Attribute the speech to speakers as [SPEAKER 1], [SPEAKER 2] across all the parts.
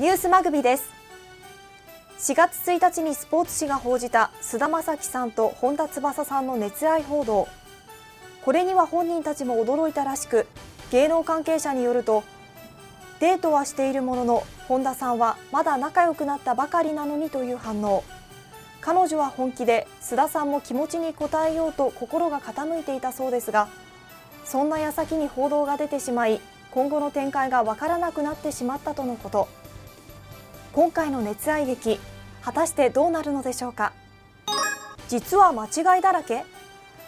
[SPEAKER 1] ニュースマグビです。4月1日にスポーツ紙が報じた菅田将暉さんと本田翼さんの熱愛報道。これには本人たちも驚いたらしく芸能関係者によるとデートはしているものの本田さんはまだ仲良くなったばかりなのにという反応。彼女は本気で須田さんも気持ちに応えようと心が傾いていたそうですがそんな矢先に報道が出てしまい今後の展開が分からなくなってしまったとのこと。今回の熱愛劇果たしてどうなるのでしょうか？実は間違いだらけ？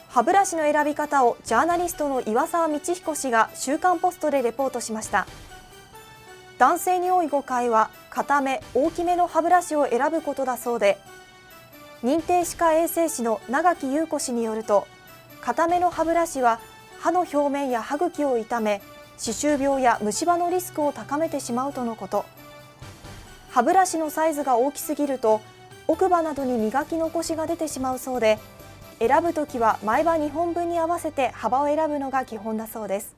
[SPEAKER 1] 歯ブラシの選び方をジャーナリストの岩沢道彦氏が「週刊ポスト」でレポートしました。男性に多い誤解は固め大きめの歯ブラシを選ぶことだそうで認定歯科衛生士の長木優子氏によると固めの歯ブラシは歯の表面や歯茎を傷め歯周病や虫歯のリスクを高めてしまうとのこと。歯ブラシのサイズが大きすぎると奥歯などに磨き残しが出てしまうそうで選ぶときは前歯2本分に合わせて幅を選ぶのが基本だそうです。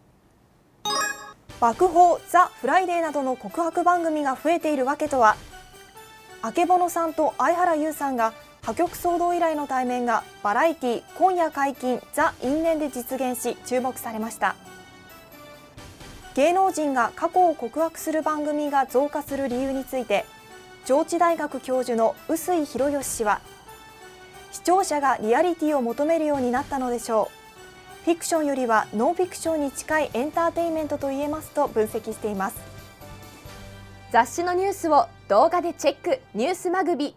[SPEAKER 1] 爆報ザ・フライデーなどの告白番組が増えているわけとはあけぼのさんと相原勇さんが破局騒動以来の対面がバラエティ今夜解禁ザ・因縁で実現し注目されました。芸能人が過去を告白する番組が増加する理由について上智大学教授の臼井博義氏は視聴者がリアリティを求めるようになったのでしょう。フィクションよりはノンフィクションに近いエンターテインメントと言えますと分析しています。
[SPEAKER 2] 雑誌のニュースを動画でチェック。ニュースマグビ。